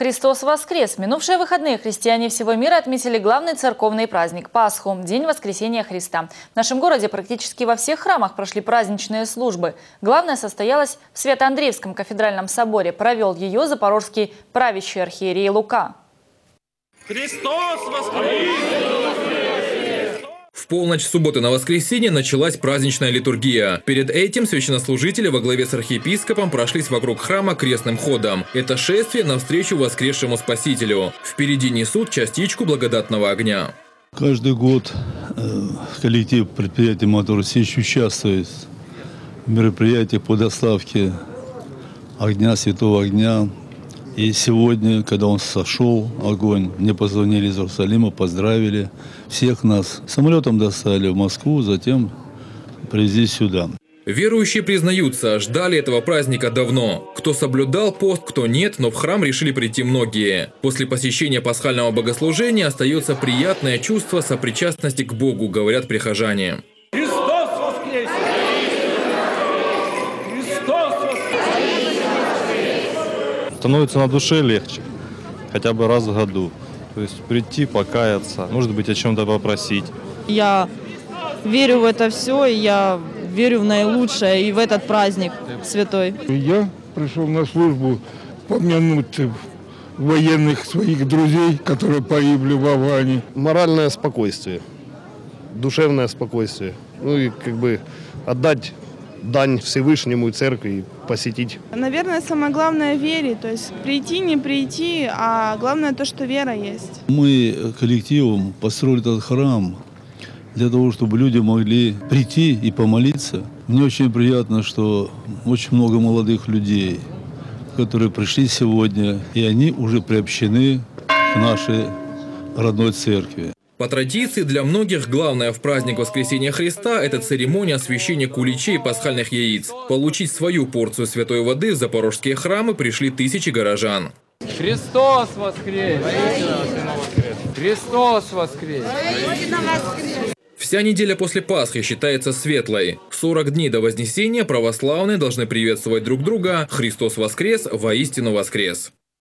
Христос воскрес! Минувшие выходные христиане всего мира отметили главный церковный праздник – Пасху – День Воскресения Христа. В нашем городе практически во всех храмах прошли праздничные службы. Главное состоялось в Свято-Андреевском кафедральном соборе. Провел ее запорожский правящий архиерей Лука. Христос воскрес! Полночь субботы на воскресенье началась праздничная литургия. Перед этим священнослужители во главе с архиепископом прошлись вокруг храма крестным ходом. Это шествие навстречу воскресшему Спасителю. Впереди несут частичку благодатного огня. Каждый год э, коллектив предприятия «Мотор Сечь» участвует в мероприятиях по доставке огня, святого огня и сегодня, когда он сошел, огонь, мне позвонили из Иерусалима, поздравили всех нас. Самолетом достали в Москву, затем привезли сюда. Верующие признаются, ждали этого праздника давно. Кто соблюдал пост, кто нет, но в храм решили прийти многие. После посещения пасхального богослужения остается приятное чувство сопричастности к Богу, говорят прихожане. Христос воскрес! Христос воскрес! Становится на душе легче, хотя бы раз в году. То есть прийти, покаяться, может быть, о чем-то попросить. Я верю в это все, и я верю в наилучшее и в этот праздник святой. Я пришел на службу помянуть военных своих друзей, которые погибли в Аване. Моральное спокойствие, душевное спокойствие. Ну и как бы отдать дань Всевышнему и церкви посетить. Наверное, самое главное верить, то есть прийти, не прийти, а главное то, что вера есть. Мы коллективом построили этот храм для того, чтобы люди могли прийти и помолиться. Мне очень приятно, что очень много молодых людей, которые пришли сегодня, и они уже приобщены к нашей родной церкви. По традиции, для многих главное в праздник Воскресения Христа – это церемония освящения куличей и пасхальных яиц. Получить свою порцию святой воды в запорожские храмы пришли тысячи горожан. Христос воскрес! Христос воскрес! Вся неделя после Пасхи считается светлой. 40 дней до Вознесения православные должны приветствовать друг друга «Христос воскрес! Воистину воскрес!».